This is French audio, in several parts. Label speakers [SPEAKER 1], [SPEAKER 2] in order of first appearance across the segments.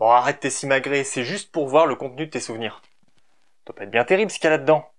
[SPEAKER 1] Bon, arrête tes simagrées, c'est juste pour voir le contenu de tes souvenirs. Ça doit pas être bien terrible ce qu'il y a là-dedans.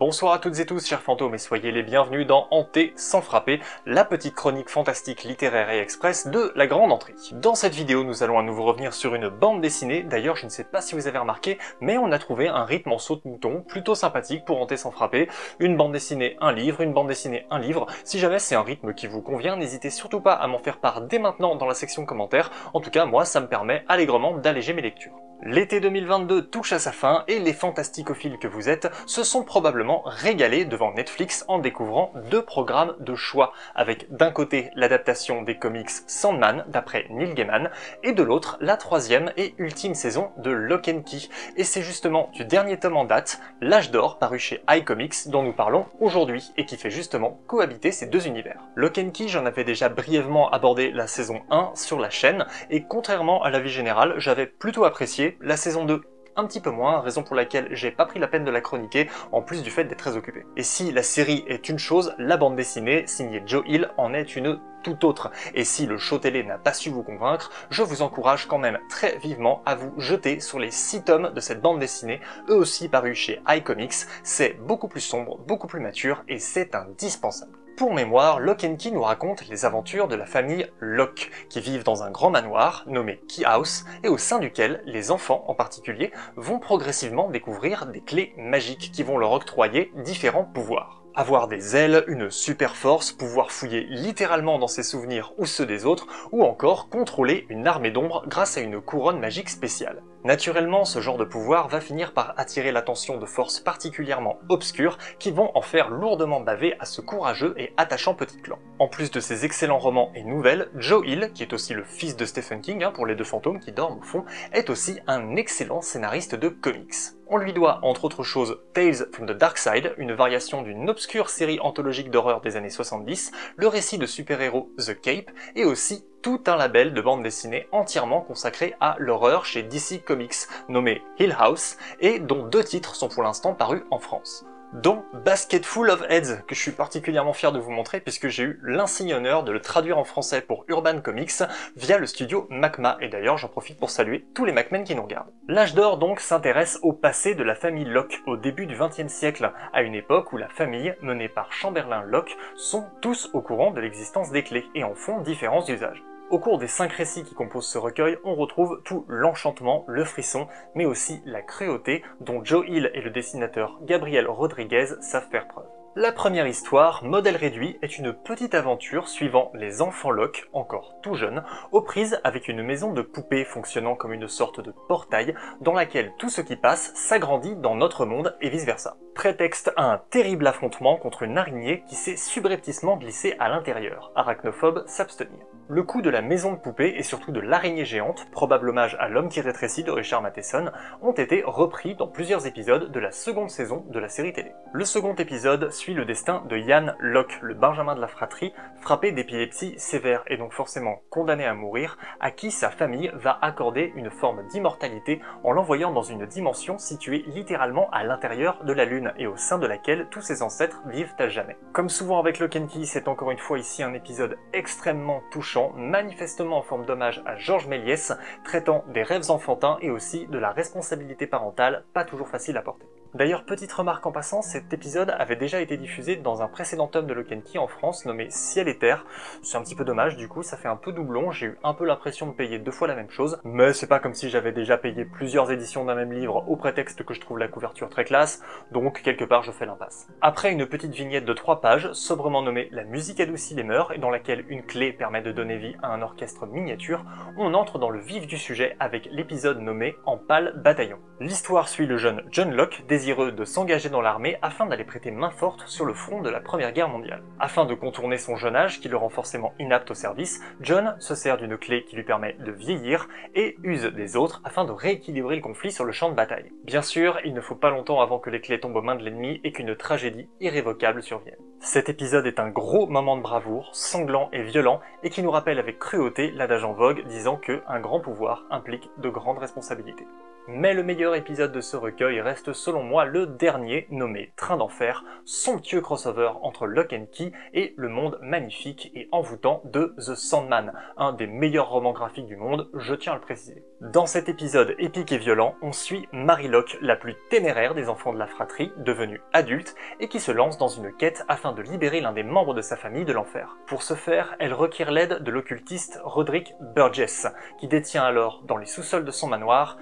[SPEAKER 1] Bonsoir à toutes et tous, chers fantômes, et soyez les bienvenus dans Hanté sans frapper, la petite chronique fantastique littéraire et express de la grande entrée. Dans cette vidéo, nous allons à nouveau revenir sur une bande dessinée. D'ailleurs, je ne sais pas si vous avez remarqué, mais on a trouvé un rythme en saut de mouton plutôt sympathique pour Hanté sans frapper. Une bande dessinée, un livre, une bande dessinée, un livre. Si jamais c'est un rythme qui vous convient, n'hésitez surtout pas à m'en faire part dès maintenant dans la section commentaires. En tout cas, moi, ça me permet allègrement d'alléger mes lectures. L'été 2022 touche à sa fin et les fantasticophiles que vous êtes se sont probablement régalés devant Netflix en découvrant deux programmes de choix, avec d'un côté l'adaptation des comics Sandman d'après Neil Gaiman et de l'autre la troisième et ultime saison de Lock Key. Et c'est justement du dernier tome en date, L'âge d'or paru chez iComics dont nous parlons aujourd'hui et qui fait justement cohabiter ces deux univers. Lock Key j'en avais déjà brièvement abordé la saison 1 sur la chaîne et contrairement à l'avis général j'avais plutôt apprécié la saison 2 un petit peu moins, raison pour laquelle j'ai pas pris la peine de la chroniquer, en plus du fait d'être très occupé. Et si la série est une chose, la bande dessinée, signée Joe Hill, en est une tout autre. Et si le show télé n'a pas su vous convaincre, je vous encourage quand même très vivement à vous jeter sur les 6 tomes de cette bande dessinée, eux aussi parus chez iComics. C'est beaucoup plus sombre, beaucoup plus mature, et c'est indispensable. Pour mémoire, Lock and Key nous raconte les aventures de la famille Locke, qui vivent dans un grand manoir nommé Key House, et au sein duquel les enfants en particulier vont progressivement découvrir des clés magiques qui vont leur octroyer différents pouvoirs. Avoir des ailes, une super force, pouvoir fouiller littéralement dans ses souvenirs ou ceux des autres, ou encore contrôler une armée d'ombre grâce à une couronne magique spéciale. Naturellement, ce genre de pouvoir va finir par attirer l'attention de forces particulièrement obscures qui vont en faire lourdement baver à ce courageux et attachant petit clan. En plus de ses excellents romans et nouvelles, Joe Hill, qui est aussi le fils de Stephen King hein, pour les deux fantômes qui dorment au fond, est aussi un excellent scénariste de comics. On lui doit, entre autres choses, Tales from the Dark Side, une variation d'une obscure série anthologique d'horreur des années 70, le récit de super-héros The Cape, et aussi tout un label de bande dessinée entièrement consacré à l'horreur chez DC Comics, nommé Hill House, et dont deux titres sont pour l'instant parus en France dont Basket Full of Heads, que je suis particulièrement fier de vous montrer puisque j'ai eu l'insigne honneur de le traduire en français pour Urban Comics via le studio Macma, et d'ailleurs j'en profite pour saluer tous les Macmen qui nous regardent. L'âge d'or donc s'intéresse au passé de la famille Locke au début du XXe siècle, à une époque où la famille, menée par Chamberlain Locke, sont tous au courant de l'existence des clés et en font différents usages. Au cours des cinq récits qui composent ce recueil, on retrouve tout l'enchantement, le frisson, mais aussi la cruauté dont Joe Hill et le dessinateur Gabriel Rodriguez savent faire preuve. La première histoire, modèle réduit, est une petite aventure suivant les enfants Locke, encore tout jeunes, aux prises avec une maison de poupées fonctionnant comme une sorte de portail dans laquelle tout ce qui passe s'agrandit dans notre monde et vice versa. Prétexte à un terrible affrontement contre une araignée qui s'est subrepticement glissée à l'intérieur. Arachnophobe s'abstenir. Le coup de la maison de poupée et surtout de l'araignée géante, probable hommage à l'homme qui rétrécit de Richard Matheson, ont été repris dans plusieurs épisodes de la seconde saison de la série télé. Le second épisode suit le destin de Yann Locke, le benjamin de la fratrie, frappé d'épilepsie sévère et donc forcément condamné à mourir, à qui sa famille va accorder une forme d'immortalité en l'envoyant dans une dimension située littéralement à l'intérieur de la Lune et au sein de laquelle tous ses ancêtres vivent à jamais. Comme souvent avec Key, c'est encore une fois ici un épisode extrêmement touchant manifestement en forme d'hommage à Georges Méliès, traitant des rêves enfantins et aussi de la responsabilité parentale, pas toujours facile à porter. D'ailleurs, petite remarque en passant, cet épisode avait déjà été diffusé dans un précédent tome de Lokenki en France nommé Ciel et Terre. C'est un petit peu dommage, du coup, ça fait un peu doublon, j'ai eu un peu l'impression de payer deux fois la même chose, mais c'est pas comme si j'avais déjà payé plusieurs éditions d'un même livre au prétexte que je trouve la couverture très classe, donc quelque part je fais l'impasse. Après une petite vignette de trois pages, sobrement nommée La musique adoucit les mœurs, et dans laquelle une clé permet de donner vie à un orchestre miniature, on entre dans le vif du sujet avec l'épisode nommé En pâle bataillon. L'histoire suit le jeune John Locke, désireux de s'engager dans l'armée afin d'aller prêter main forte sur le front de la Première Guerre mondiale. Afin de contourner son jeune âge qui le rend forcément inapte au service, John se sert d'une clé qui lui permet de vieillir et use des autres afin de rééquilibrer le conflit sur le champ de bataille. Bien sûr, il ne faut pas longtemps avant que les clés tombent aux mains de l'ennemi et qu'une tragédie irrévocable survienne. Cet épisode est un gros moment de bravoure, sanglant et violent, et qui nous rappelle avec cruauté l'adage en vogue disant que un grand pouvoir implique de grandes responsabilités. Mais le meilleur épisode de ce recueil reste selon moi le dernier, nommé Train d'enfer, somptueux crossover entre Lock and Key et le monde magnifique et envoûtant de The Sandman, un des meilleurs romans graphiques du monde, je tiens à le préciser. Dans cet épisode épique et violent, on suit Mary Locke, la plus téméraire des enfants de la fratrie, devenue adulte, et qui se lance dans une quête afin de libérer l'un des membres de sa famille de l'enfer. Pour ce faire, elle requiert l'aide de l'occultiste Roderick Burgess, qui détient alors, dans les sous-sols de son manoir,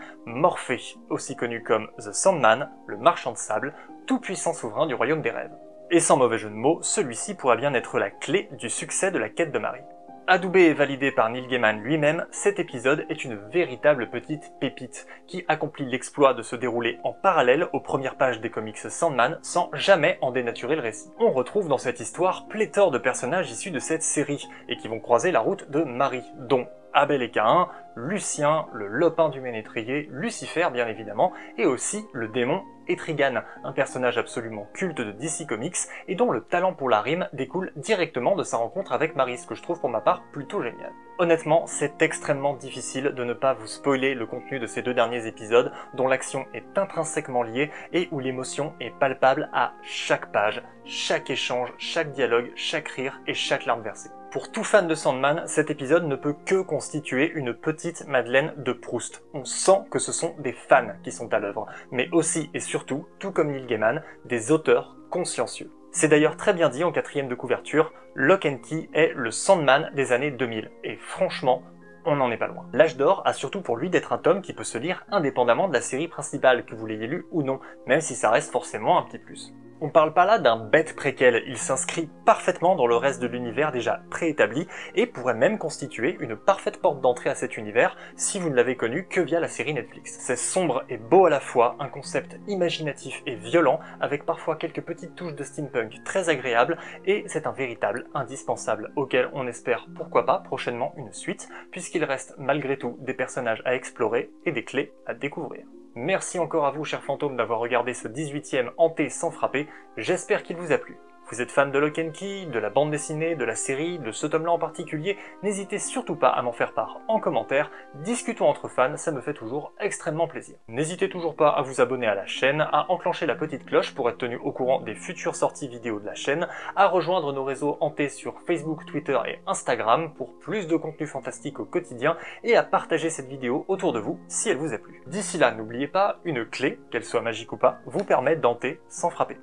[SPEAKER 1] Morphée, aussi connu comme The Sandman, le marchand de sable, tout puissant souverain du royaume des rêves. Et sans mauvais jeu de mots, celui-ci pourra bien être la clé du succès de la quête de Marie. Adoubé et validé par Neil Gaiman lui-même, cet épisode est une véritable petite pépite qui accomplit l'exploit de se dérouler en parallèle aux premières pages des comics Sandman sans jamais en dénaturer le récit. On retrouve dans cette histoire pléthore de personnages issus de cette série et qui vont croiser la route de Marie, dont Abel et Cain, Lucien, le lopin du ménétrier, Lucifer bien évidemment, et aussi le démon Etrigan, un personnage absolument culte de DC Comics et dont le talent pour la rime découle directement de sa rencontre avec Marie, ce que je trouve pour ma part plutôt génial. Honnêtement, c'est extrêmement difficile de ne pas vous spoiler le contenu de ces deux derniers épisodes, dont l'action est intrinsèquement liée et où l'émotion est palpable à chaque page, chaque échange, chaque dialogue, chaque rire et chaque larme versée. Pour tout fan de Sandman, cet épisode ne peut que constituer une petite Madeleine de Proust. On sent que ce sont des fans qui sont à l'œuvre, mais aussi et surtout, tout comme Neil Gaiman, des auteurs consciencieux. C'est d'ailleurs très bien dit en quatrième de couverture, Lock and Key est le Sandman des années 2000, et franchement, on n'en est pas loin. L'âge d'or a surtout pour lui d'être un tome qui peut se lire indépendamment de la série principale, que vous l'ayez lu ou non, même si ça reste forcément un petit plus. On parle pas là d'un bête préquel, il s'inscrit parfaitement dans le reste de l'univers déjà préétabli et pourrait même constituer une parfaite porte d'entrée à cet univers si vous ne l'avez connu que via la série Netflix. C'est sombre et beau à la fois, un concept imaginatif et violent avec parfois quelques petites touches de steampunk très agréables et c'est un véritable indispensable auquel on espère pourquoi pas prochainement une suite puisqu'il reste malgré tout des personnages à explorer et des clés à découvrir. Merci encore à vous, chers fantômes, d'avoir regardé ce 18ème hanté sans frapper. J'espère qu'il vous a plu. Vous êtes fan de Lock and Key, de la bande dessinée, de la série, de ce tome-là en particulier, n'hésitez surtout pas à m'en faire part en commentaire, discutons entre fans, ça me fait toujours extrêmement plaisir. N'hésitez toujours pas à vous abonner à la chaîne, à enclencher la petite cloche pour être tenu au courant des futures sorties vidéo de la chaîne, à rejoindre nos réseaux hantés sur Facebook, Twitter et Instagram pour plus de contenu fantastique au quotidien, et à partager cette vidéo autour de vous si elle vous a plu. D'ici là, n'oubliez pas, une clé, qu'elle soit magique ou pas, vous permet d'hanter sans frapper.